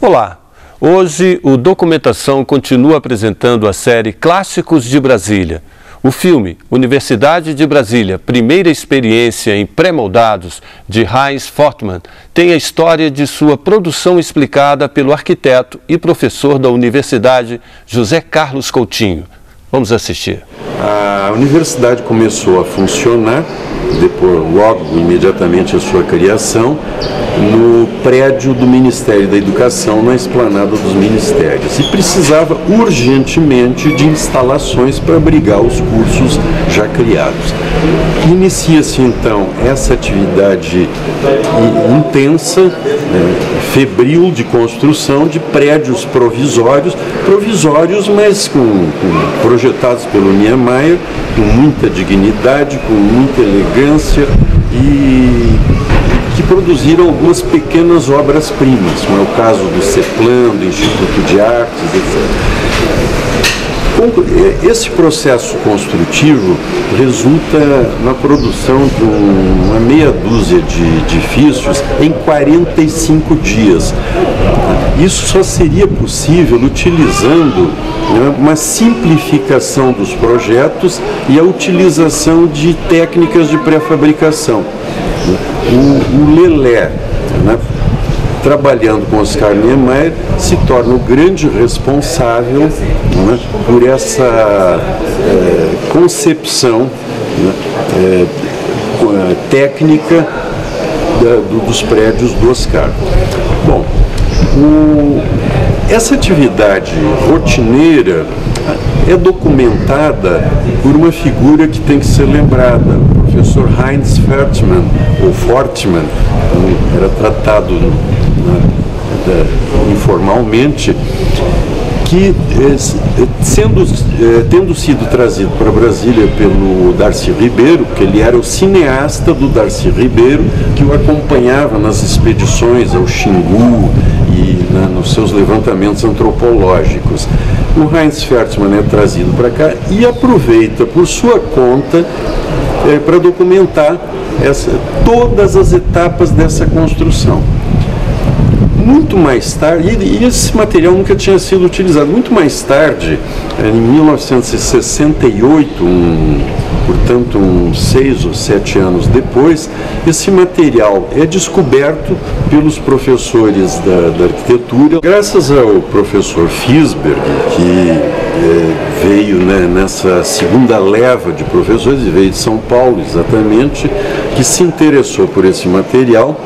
Olá! Hoje o Documentação continua apresentando a série Clássicos de Brasília. O filme Universidade de Brasília, primeira experiência em pré-moldados, de Heinz Fortmann, tem a história de sua produção explicada pelo arquiteto e professor da universidade José Carlos Coutinho. Vamos assistir. A universidade começou a funcionar depois, logo imediatamente a sua criação, no prédio do Ministério da Educação, na esplanada dos ministérios. E precisava urgentemente de instalações para abrigar os cursos já criados. Inicia-se então essa atividade intensa, febril de construção de prédios provisórios, provisórios, mas com, com projetados pelo Niemeyer, com muita dignidade, com muita elegância e que produziram algumas pequenas obras-primas, como é o caso do CEPLAN, do Instituto de Artes, etc. Esse processo construtivo resulta na produção de uma meia dúzia de edifícios em 45 dias. Isso só seria possível utilizando né, uma simplificação dos projetos e a utilização de técnicas de pré-fabricação. O, o Lelé, né, trabalhando com Oscar Niemeyer, se torna o grande responsável né, por essa é, concepção né, é, técnica da, do, dos prédios do Oscar. Bom, o, essa atividade rotineira é documentada por uma figura que tem que ser lembrada, professor Heinz Fertmann, ou Fortmann, era tratado né, informalmente, que eh, sendo, eh, tendo sido trazido para Brasília pelo Darcy Ribeiro, que ele era o cineasta do Darcy Ribeiro, que o acompanhava nas expedições ao Xingu e né, nos seus levantamentos antropológicos. O Heinz Fertzmann é trazido para cá e aproveita por sua conta é, para documentar essa, todas as etapas dessa construção muito mais tarde, e esse material nunca tinha sido utilizado, muito mais tarde, em 1968, um, portanto, uns seis ou sete anos depois, esse material é descoberto pelos professores da, da arquitetura, graças ao professor Fisberg, que é, veio né, nessa segunda leva de professores, veio de São Paulo exatamente, que se interessou por esse material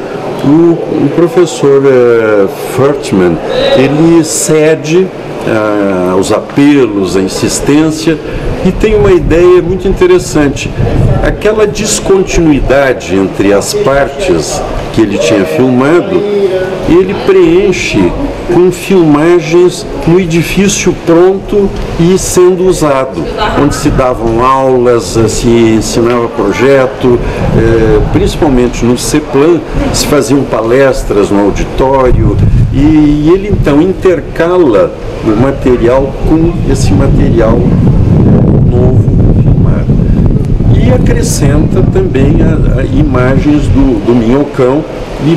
o, o professor uh, Furtman, ele cede uh, aos apelos, à insistência e tem uma ideia muito interessante. Aquela descontinuidade entre as partes que ele tinha filmado, ele preenche com filmagens no edifício pronto e sendo usado, onde se davam aulas, se ensinava projeto, eh, principalmente no CEPLAN, se faziam palestras no auditório, e ele então intercala o material com esse material e acrescenta também a, a imagens do, do minhocão e,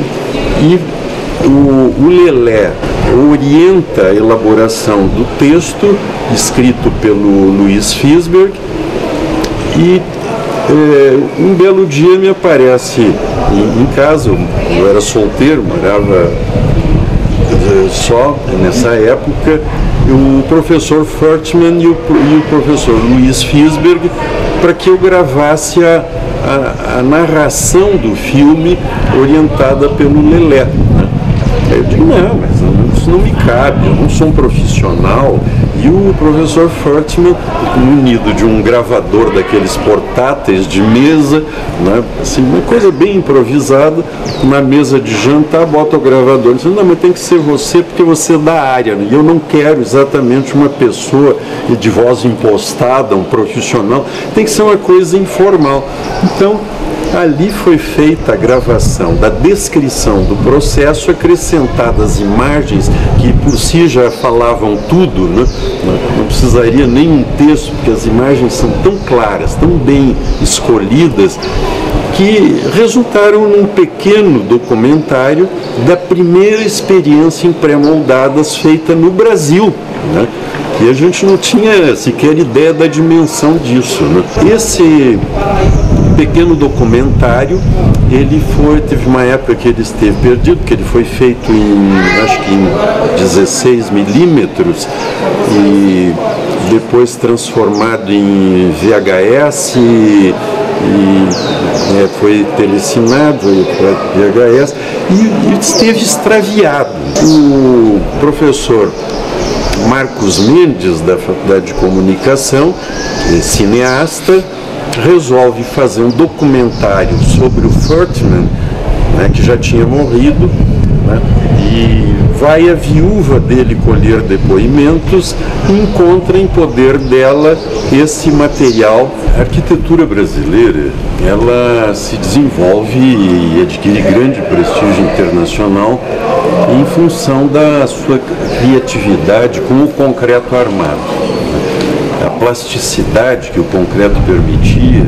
e o, o Lelé orienta a elaboração do texto escrito pelo Luiz Fisberg e é, um belo dia me aparece em, em casa, eu era solteiro, morava é, só nessa época, o professor Furtman e o, e o professor Luiz Fisberg para que eu gravasse a, a, a, narração do filme orientada pelo Lelé. Eu digo, não, mas isso não me cabe, eu não sou um profissional. E o professor Furtman, munido de um gravador daqueles portáteis de mesa, né? assim, uma coisa bem improvisada, na mesa de jantar, bota o gravador diz, não, mas tem que ser você porque você é da área. Né? E eu não quero exatamente uma pessoa de voz impostada, um profissional, tem que ser uma coisa informal. Então, Ali foi feita a gravação da descrição do processo, acrescentadas imagens que por si já falavam tudo, né? não precisaria nem um texto, porque as imagens são tão claras, tão bem escolhidas, que resultaram num pequeno documentário da primeira experiência em pré-moldadas feita no Brasil. Né? E a gente não tinha sequer ideia da dimensão disso. Né? Esse pequeno documentário, ele foi, teve uma época que ele esteve perdido, que ele foi feito em, acho que em 16 milímetros e depois transformado em VHS e, e é, foi telecinado para VHS e, e esteve extraviado. O professor Marcos Mendes, da Faculdade de Comunicação, é cineasta, resolve fazer um documentário sobre o Furtman, né, que já tinha morrido, né, e vai a viúva dele colher depoimentos e encontra em poder dela esse material. A arquitetura brasileira, ela se desenvolve e adquire grande prestígio internacional em função da sua criatividade com o concreto armado. A plasticidade que o concreto permitia,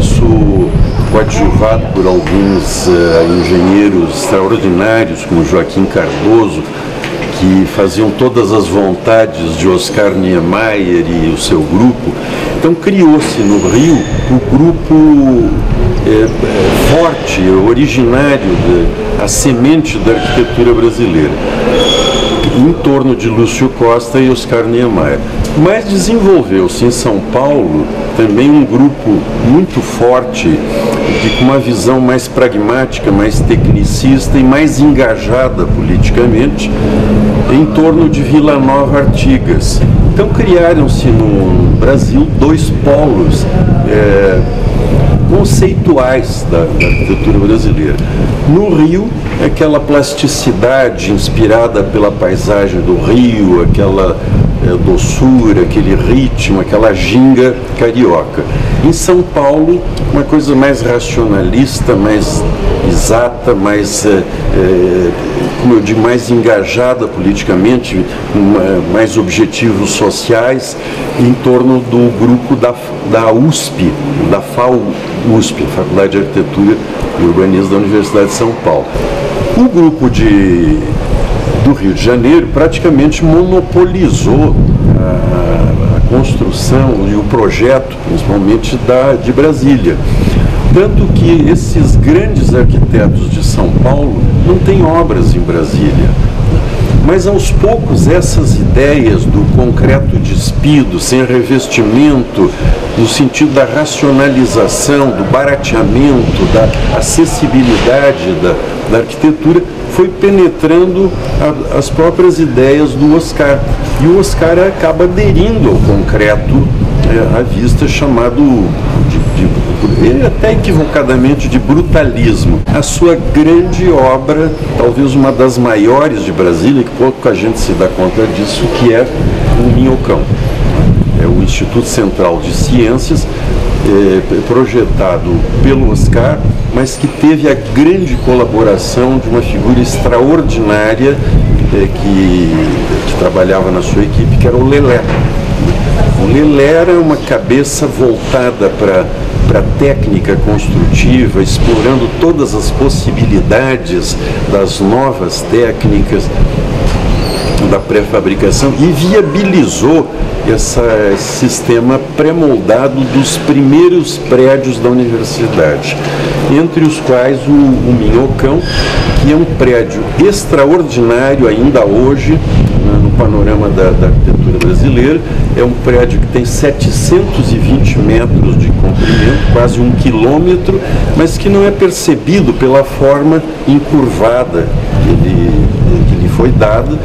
isso coadjuvado por alguns uh, engenheiros extraordinários, como Joaquim Cardoso, que faziam todas as vontades de Oscar Niemeyer e o seu grupo. Então criou-se no Rio o grupo é, forte, originário, de, a semente da arquitetura brasileira, em torno de Lúcio Costa e Oscar Niemeyer. Mas desenvolveu-se em São Paulo também um grupo muito forte, com uma visão mais pragmática, mais tecnicista e mais engajada politicamente, em torno de Vila Nova Artigas. Então criaram-se no Brasil dois polos. É, conceituais da, da, arquitetura brasileira. No Rio, aquela plasticidade inspirada pela paisagem do Rio, aquela é, doçura, aquele ritmo, aquela ginga carioca. Em São Paulo, uma coisa mais racionalista, mais exata, mais, é, é, digo, mais engajada politicamente, mais objetivos sociais, em torno do grupo da, da USP, da FAU USP, Faculdade de Arquitetura e Urbanismo da Universidade de São Paulo. O grupo de do Rio de Janeiro praticamente monopolizou a, a construção e o projeto, principalmente da, de Brasília. Tanto que esses grandes arquitetos de São Paulo não têm obras em Brasília. Mas aos poucos essas ideias do concreto despido, sem revestimento, no sentido da racionalização, do barateamento, da acessibilidade da, da arquitetura, foi penetrando a, as próprias ideias do Oscar. E o Oscar acaba aderindo ao concreto é, à vista, chamado de, de, até equivocadamente de brutalismo. A sua grande obra, talvez uma das maiores de Brasília, que pouca gente se dá conta disso, que é o Minhocão. É o Instituto Central de Ciências, é, projetado pelo Oscar, mas que teve a grande colaboração de uma figura extraordinária é, que, que trabalhava na sua equipe, que era o Lelé. O Lelé era uma cabeça voltada para para técnica construtiva, explorando todas as possibilidades das novas técnicas da pré-fabricação e viabilizou esse sistema pré-moldado dos primeiros prédios da universidade, entre os quais o, o Minhocão, que é um prédio extraordinário ainda hoje né, no panorama da, da, arquitetura brasileira. É um prédio que tem 720 metros de comprimento, quase um quilômetro, mas que não é percebido pela forma encurvada que ele foi dada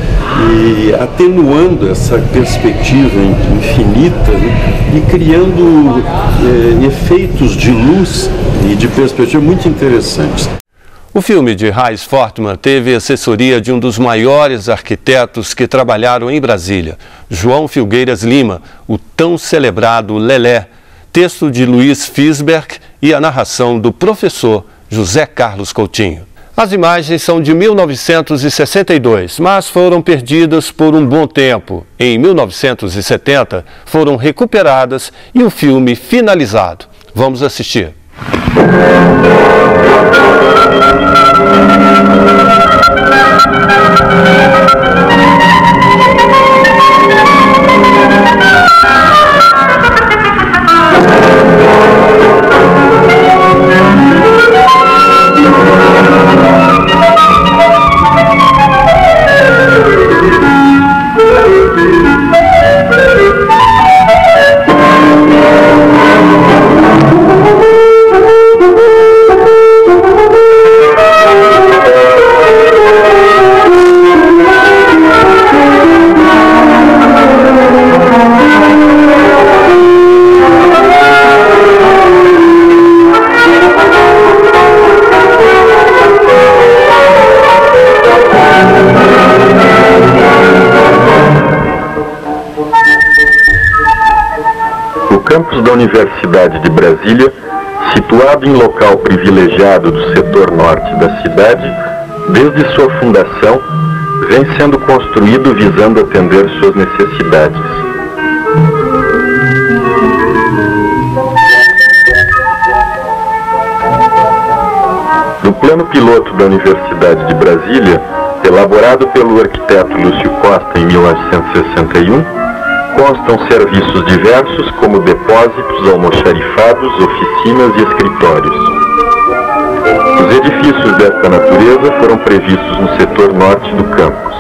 e atenuando essa perspectiva infinita né, e criando é, efeitos de luz e de perspectiva muito interessantes. O filme de Raiz Fortman teve assessoria de um dos maiores arquitetos que trabalharam em Brasília, João Filgueiras Lima, o tão celebrado Lelé, texto de Luiz Fisberg e a narração do professor José Carlos Coutinho. As imagens são de 1962, mas foram perdidas por um bom tempo. Em 1970, foram recuperadas e o filme finalizado. Vamos assistir. Da Universidade de Brasília, situado em local privilegiado do setor norte da cidade, desde sua fundação, vem sendo construído visando atender suas necessidades. No plano piloto da Universidade de Brasília, elaborado pelo arquiteto Lúcio Costa em 1961, constam serviços diversos como depósitos, almoxarifados, oficinas e escritórios. Os edifícios desta natureza foram previstos no setor norte do campus.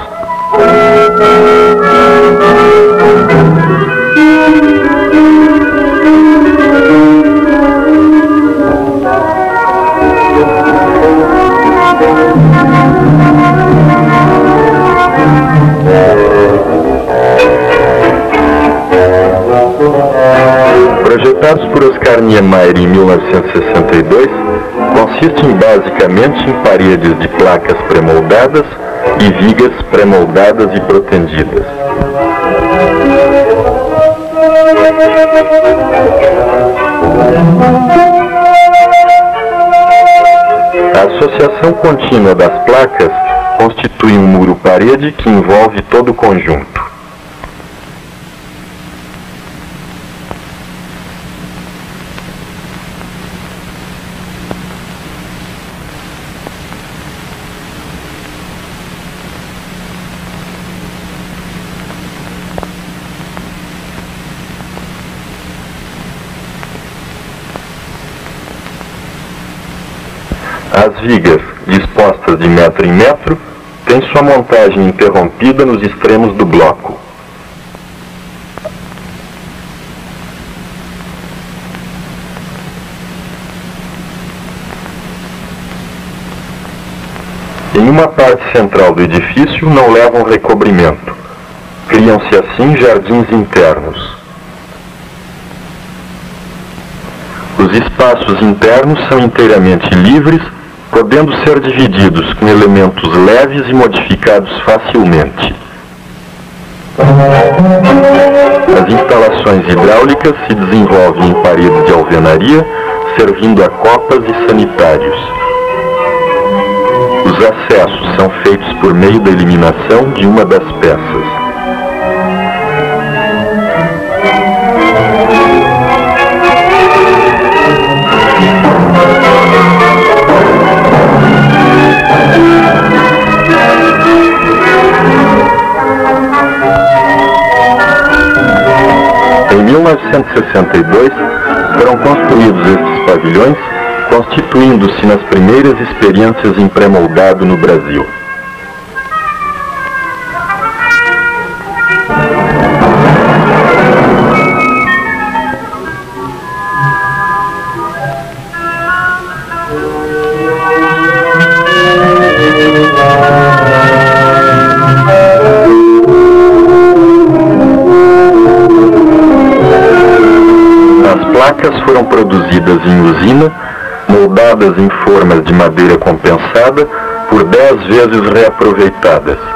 Projetados por Oscar Niemeyer em 1962, consistem basicamente em paredes de placas pré-moldadas e vigas pré-moldadas e protendidas. A associação contínua das placas constitui um muro-parede que envolve todo o conjunto. As vigas, dispostas de metro em metro, têm sua montagem interrompida nos extremos do bloco. Em uma parte central do edifício não levam recobrimento. Criam-se assim jardins internos. Os espaços internos são inteiramente livres podendo ser divididos com elementos leves e modificados facilmente. As instalações hidráulicas se desenvolvem em paredes de alvenaria, servindo a copas e sanitários. Os acessos são feitos por meio da eliminação de uma das peças. 1962, foram construídos estes pavilhões, constituindo-se nas primeiras experiências em pré-moldado no Brasil. Em formas de madeira compensada, por dez vezes reaproveitadas.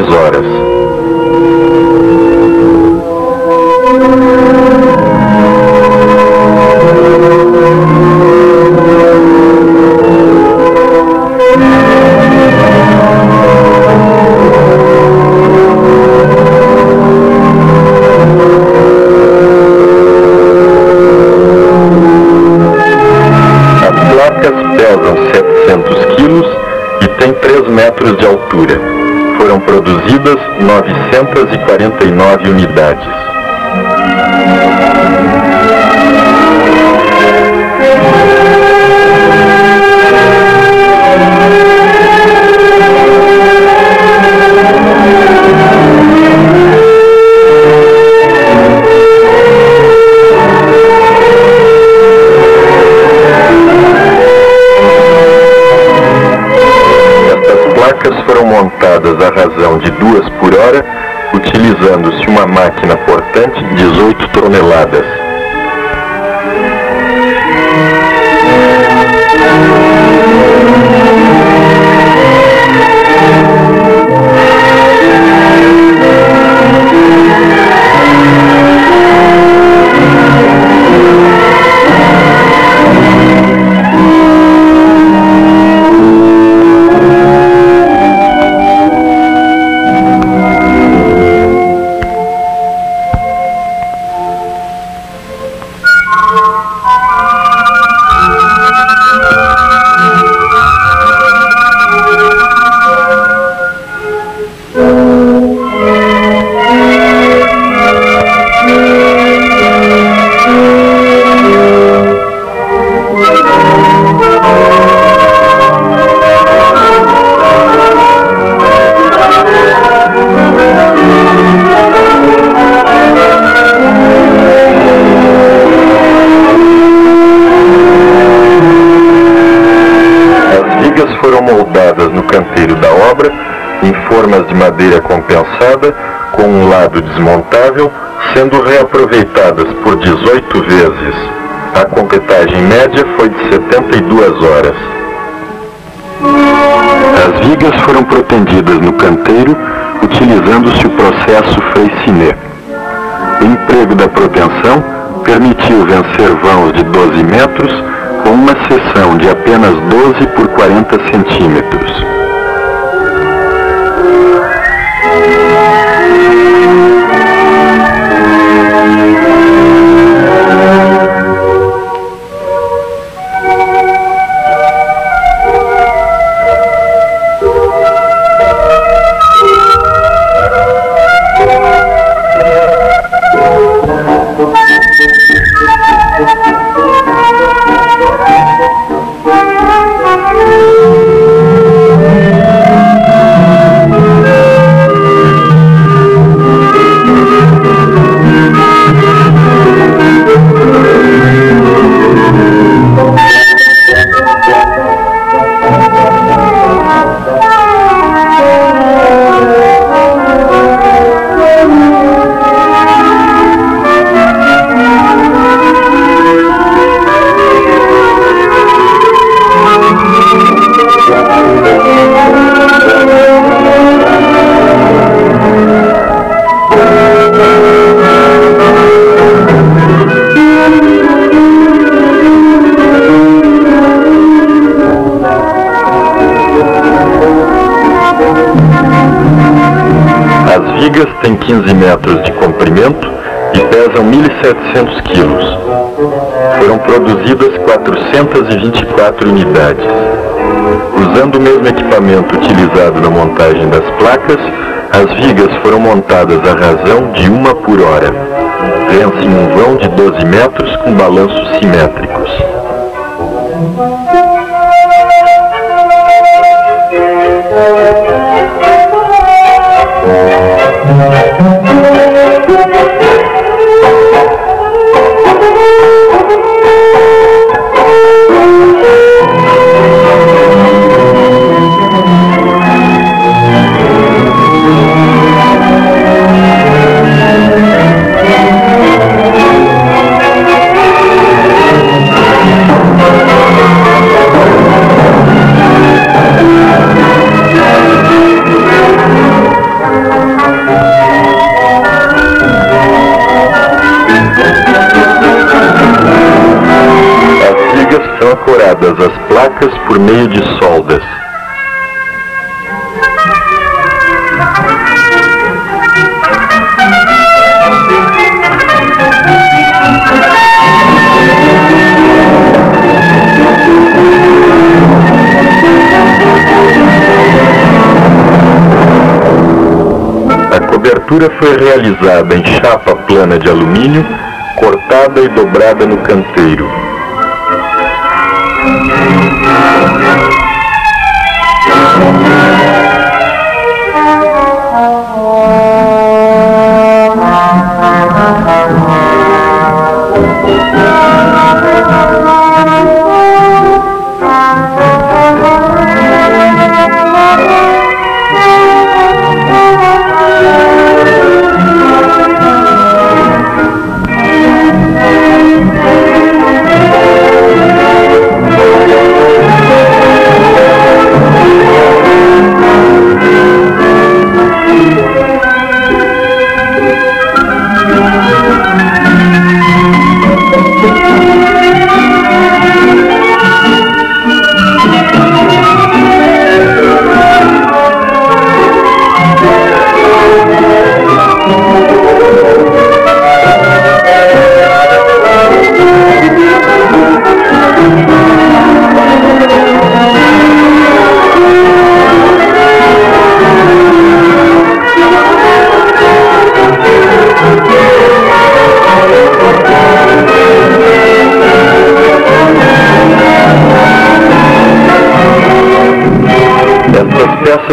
36 horas. 949 unidades. Utilizando-se uma máquina portante de 18 toneladas. Compensada com um lado desmontável, sendo reaproveitadas por 18 vezes. A completagem média foi de 72 horas. As vigas foram protendidas no canteiro, utilizando-se o processo Freycinet. O emprego da proteção permitiu vencer vãos de 12 metros com uma seção de apenas 12 por 40 centímetros. you metros de comprimento e pesam 1.700 quilos. Foram produzidas 424 unidades. Usando o mesmo equipamento utilizado na montagem das placas, as vigas foram montadas à razão de uma por hora. Vence em um vão de 12 metros com balanços simétricos. São ancoradas as placas por meio de soldas. A cobertura foi realizada em chapa plana de alumínio, cortada e dobrada no canteiro.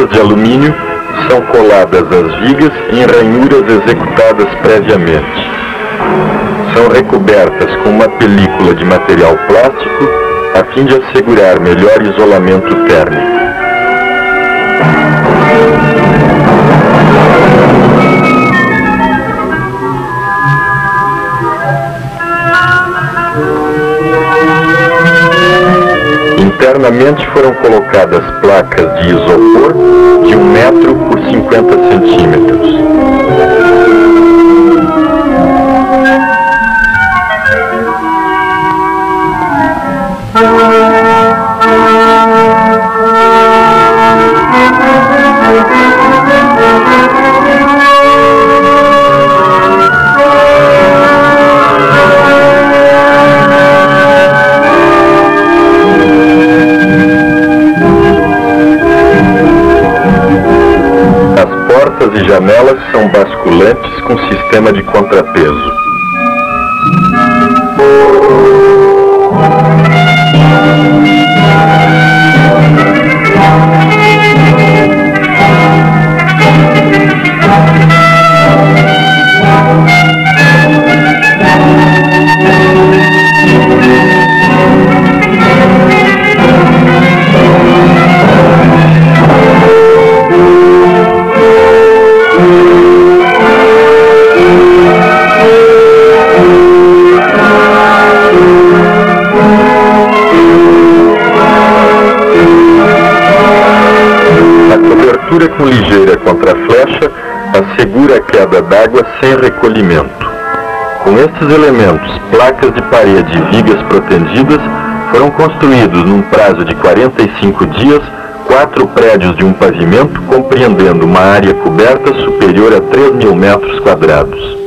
De alumínio são coladas às vigas em ranhuras executadas previamente. São recobertas com uma película de material plástico a fim de assegurar melhor isolamento térmico. Internamente foram colocadas placas de isopor de 1 metro por 50 centímetros. Basculantes com sistema de contrapeso. D'água sem recolhimento. Com estes elementos, placas de parede e vigas protendidas foram construídos num prazo de 45 dias quatro prédios de um pavimento compreendendo uma área coberta superior a 3 mil metros quadrados.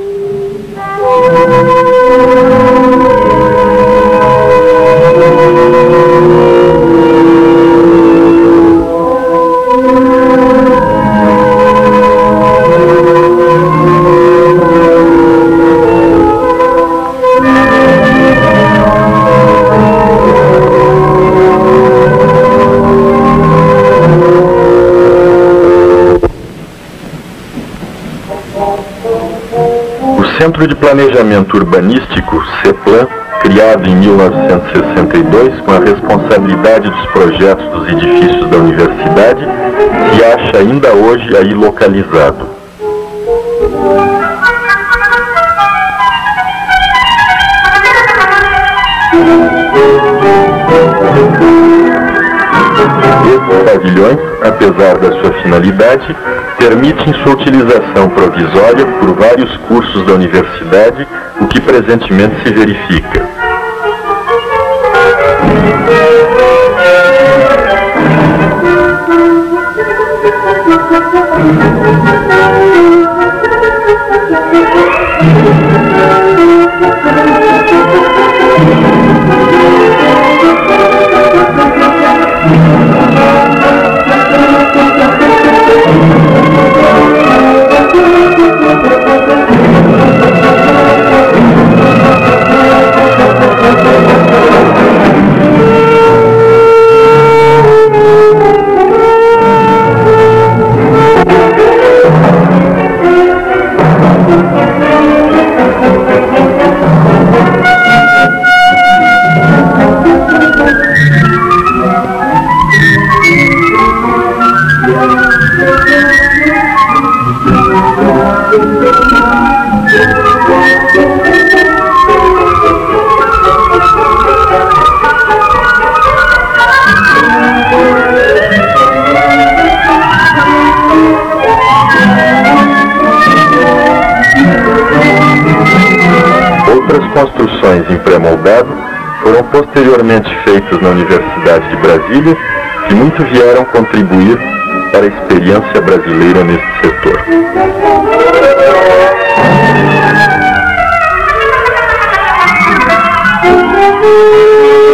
Centro de Planejamento Urbanístico, CEPLAN, criado em 1962 com a responsabilidade dos projetos dos edifícios da universidade, se acha ainda hoje aí localizado. Estes pavilhões, apesar da sua finalidade, permitem sua utilização provisória por vários cursos da universidade, o que presentemente se verifica. Construções em pré-moldado foram posteriormente feitas na Universidade de Brasília, que muito vieram contribuir para a experiência brasileira neste setor. Bom,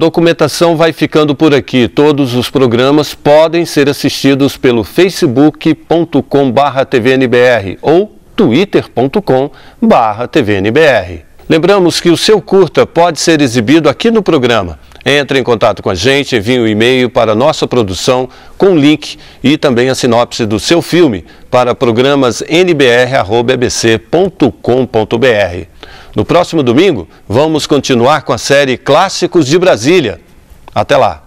documentação vai ficando por aqui. Todos os programas podem ser assistidos pelo facebook.com/tvnbr ou twitter.com/tvnbr. Lembramos que o seu curta pode ser exibido aqui no programa. Entre em contato com a gente, envie um e-mail para nossa produção com link e também a sinopse do seu filme para programas nbr@bbc.com.br. No próximo domingo, vamos continuar com a série Clássicos de Brasília. Até lá!